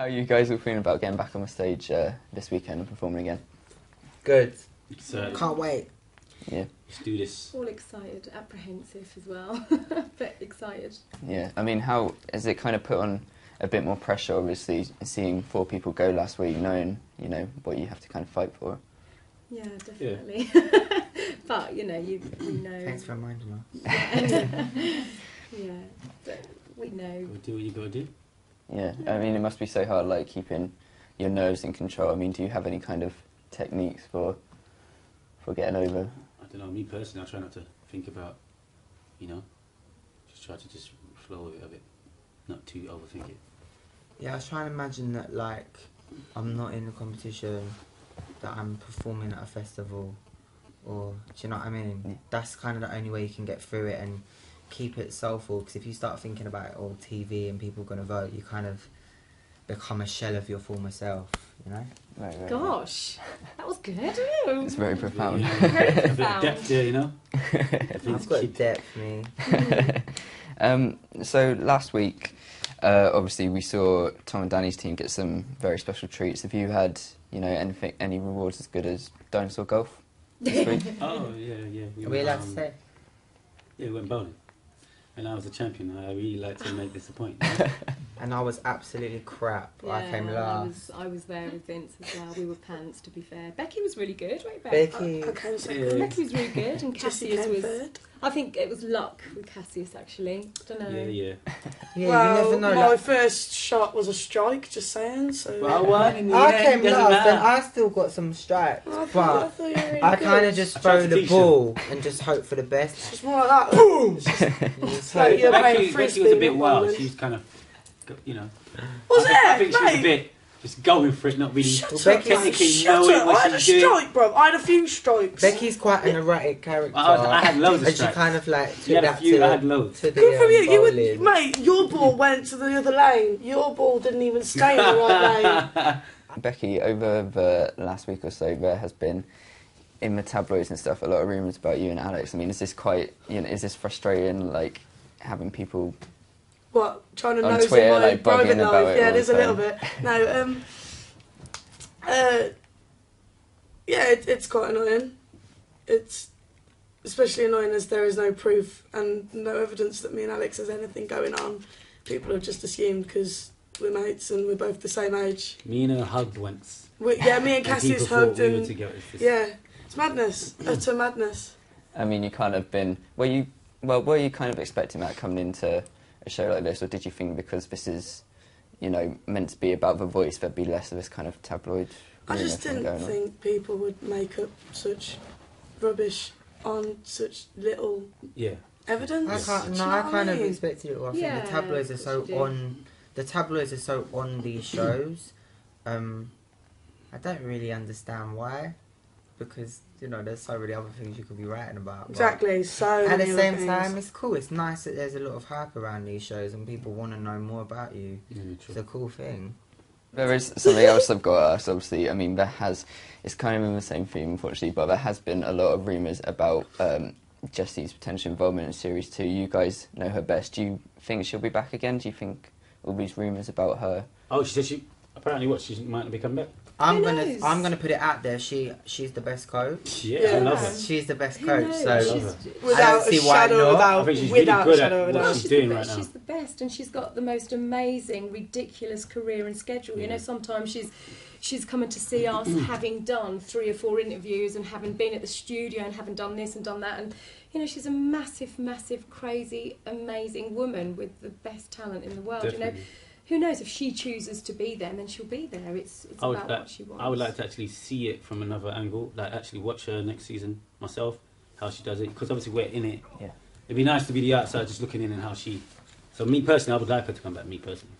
How are you guys all feeling about getting back on the stage uh, this weekend and performing again? Good. Excited. Can't wait. Yeah, Let's do this. All excited, apprehensive as well, but excited. yeah. I mean, how has it kind of put on a bit more pressure? Obviously, seeing four people go last week, knowing you know what you have to kind of fight for. Yeah, definitely. but you know, you we know. Thanks for reminding us. yeah, but we know. Go do what you gotta do. Yeah, I mean, it must be so hard, like keeping your nerves in control. I mean, do you have any kind of techniques for for getting over? I don't know. Me personally, I try not to think about, you know, just try to just flow with it a bit, not too overthink it. Yeah, I was trying to imagine that like I'm not in a competition, that I'm performing at a festival, or do you know what I mean? Yeah. That's kind of the only way you can get through it and keep it soulful. Because if you start thinking about it all TV and people gonna vote, you kind of become a shell of your former self. You know? Right, right, Gosh, that was good. It's very profound. Very a bit of profound. depth there, you know. I've got depth, me. um, so last week, uh, obviously, we saw Tom and Danny's team get some very special treats. Have you had, you know, anything, any rewards as good as dinosaur golf? Oh yeah, yeah. Are we went, allowed to um, say? Yeah, we went bowling, and I was a champion. I really like to make this a point. And I was absolutely crap. I came I last. was, I was there with Vince as well. We were pants, to be fair. Becky was really good, right, Beck? Becky. I came Yeah. second. Becky was really good, and Cassius was. third. I think it was luck with Cassius actually. don't know. yeah, yeah. Yeah, well, you never know. my like- first shot was a strike, just saying. So Well, I won in the I end. came doesn't last and. I still got some strikes, I thought, I but thought you were really I kind of just I throw the teach you. ball and just hope for the It's best. just more like that. Boom! It's like you're playing Becky, Becky was a bit wild. one. She was kind of, you know. Was I think, I think she was a bit just going for it, not really Shut Well, up, Becky- technically Shut knowing up. what I had a she's doing. strike, bro. I had a few strikes. Becky's quite an erratic character, I, was, I had loads of and she strikes. kind of like took You had a that few, to, I had loads. to the Good from um, you. You were, bowling. mate. Your ball went to the other lane. Your ball didn't even stay in the right lane. Becky, over the last week or so, there has been in the tabloids and stuff a lot of rumours about you and Alex. I mean, is this quite, you know, is this frustrating? Like having people What? Trying to On nose Twitter, in my like, private life? it Yeah, all there's a little bit. No. Um. Uh. Yeah, it, it's quite annoying. It's especially annoying as there is no proof and no evidence that me and Alex has anything going on. People have just assumed because we're mates and we're both the same age. Me and her hugged once. We, yeah, me and And Cassius hugged we and together. It's just- yeah, it's madness, utter madness. I mean, you kind of been. Were you well? Were you kind of expecting that coming into a show like this, or did you think because this is, you know, meant to be about the voice, there'd be less of this kind of tabloid? I just thing didn't going on? think people would make up such rubbish on such little Yeah. evidence. I can't, no, you know I what kind of expected it. I think the tabloids are so course you do. on. The tabloids are so on these shows. Um, I don't really understand why, because you know there's so many other things you could be writing about. Exactly. So At the same things. time, it's cool. It's nice that there's a lot of hype around these shows and people want to know more about you. yeah It's a cool thing. There is something else I've got to ask. Obviously, I mean, there has. It's kind of in the same theme, unfortunately, but there has been a lot of rumours about um, Jessie's potential involvement in series two. You guys know her best. Do you think she'll be back again? Do you think all these rumours about her? Oh, she said she apparently what she might not be coming back. I'm Who gonna knows? I'm gonna put it out there. She she's the best coach. Yeah, I love her. She's the best Who coach. knows? So She's- Without see a why shadow, not. without, I think she's really without good a at shadow of a what doubt. she's she's doing the right best. now. She's the best, and she's got the most amazing, ridiculous career and schedule. You know, sometimes she's she's coming to see us having done three or four interviews and having been at the studio and having done this and done that, and you know, she's a massive, massive, crazy, amazing woman with the best talent in the world. You know, Definitely. Who knows if she chooses to be there, then she'll be there. It's it's I would, about like, what she wants. I would like to actually see it from another angle, like actually watch her next season myself, how she does it, because obviously we're in it. Yeah. It'd be nice to be the outside, just looking in and how she. So me personally, I would like her to come back. Me personally.